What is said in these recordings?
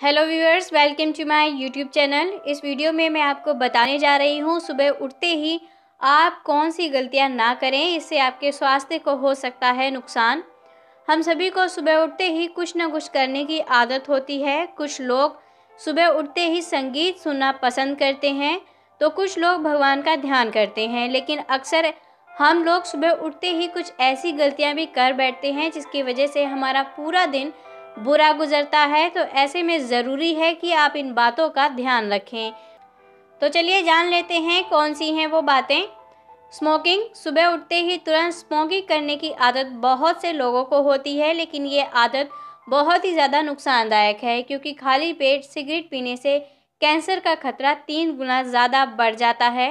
Hello viewers, welcome to my YouTube channel. इस video में मैं आपको बताने जा रही हूँ, सुबह उठते ही आप कौन सी गलतियाँ ना करें, इससे आपके स्वास्थ्य को हो सकता है नुकसान। हम सभी को सुबह उठते ही कुछ ना कुछ करने की आदत होती है। कुछ लोग सुबह उठते ही संगीत सुनना पसंद करते हैं तो कुछ लोग भगवान का ध्यान करते हैं, लेकिन अक्सर हम लोग सुबह उठते ही कुछ ऐसी गलतियाँ भी कर बैठते हैं, जिसकी वजह से हमारा पूरा दिन बुरा गुजरता है तो ऐसे में ज़रूरी है कि आप इन बातों का ध्यान रखें। तो चलिए जान लेते हैं कौन सी हैं वो बातें। स्मोकिंग, सुबह उठते ही तुरंत स्मोकिंग करने की आदत बहुत से लोगों को होती है, लेकिन ये आदत बहुत ही ज़्यादा नुकसानदायक है, क्योंकि खाली पेट सिगरेट पीने से कैंसर का खतरा तीन गुना ज़्यादा बढ़ जाता है।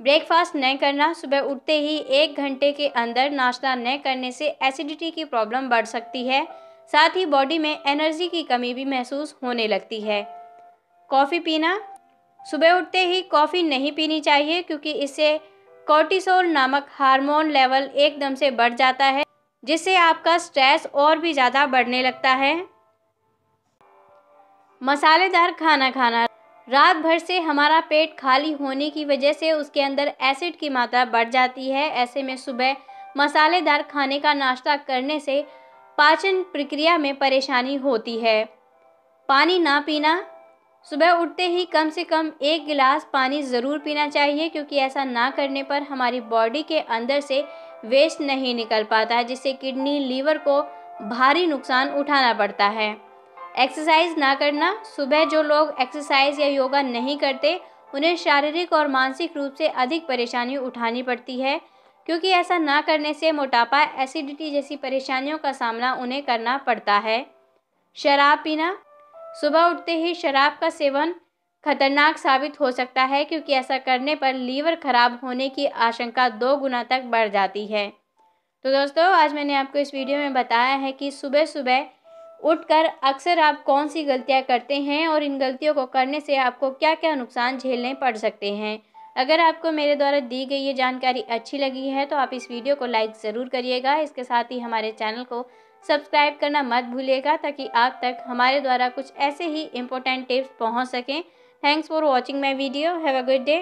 ब्रेकफास्ट न करना, सुबह उठते ही एक घंटे के अंदर नाश्ता न करने से एसिडिटी की प्रॉब्लम बढ़ सकती है। साथ ही बॉडी में एनर्जी की कमी भी महसूस होने लगती है। कॉफ़ी पीना, सुबह उठते ही कॉफ़ी नहीं पीनी चाहिए क्योंकि इससे कॉर्टिसोल नामक हार्मोन लेवल एकदम से बढ़ जाता है, जिससे आपका स्ट्रेस और भी ज़्यादा बढ़ने लगता है। मसालेदार खाना खाना, रात भर से हमारा पेट खाली होने की वजह से उसके अंदर एसिड की मात्रा बढ़ जाती है। ऐसे में सुबह मसालेदार खाने का नाश्ता करने से पाचन प्रक्रिया में परेशानी होती है। पानी ना पीना, सुबह उठते ही कम से कम एक गिलास पानी ज़रूर पीना चाहिए, क्योंकि ऐसा ना करने पर हमारी बॉडी के अंदर से वेस्ट नहीं निकल पाता है, जिससे किडनी, लीवर को भारी नुकसान उठाना पड़ता है। एक्सरसाइज ना करना, सुबह जो लोग एक्सरसाइज या योगा नहीं करते, उन्हें शारीरिक और मानसिक रूप से अधिक परेशानी उठानी पड़ती है। क्योंकि ऐसा ना करने से मोटापा एसिडिटी जैसी परेशानियों का सामना उन्हें करना पड़ता है। शराब पीना? सुबह उठते ही शराब का सेवन खतरनाक साबित हो सकता है क्योंकि ऐसा करने पर लीवर खराब होने की आशंका दो गुना तक बढ़ जाती है। तो दोस्तों, आज मैंने आपको इस वीडियो में बताया है कि सुबह सुबह उठकर अक्सर आप कौन सी गलतियाँ करते हैं और इन गलतियों को करने से आपको क्या क्या नुकसान झेलने पड़ सकते हैं। अगर आपको मेरे द्वारा दी गई ये जानकारी अच्छी लगी है तो आप इस वीडियो को लाइक ज़रूर करिएगा। इसके साथ ही हमारे चैनल को सब्सक्राइब करना मत भूलिएगा, ताकि आप तक हमारे द्वारा कुछ ऐसे ही इंपॉर्टेंट टिप्स पहुँच सकें। Thanks for watching my video have a good day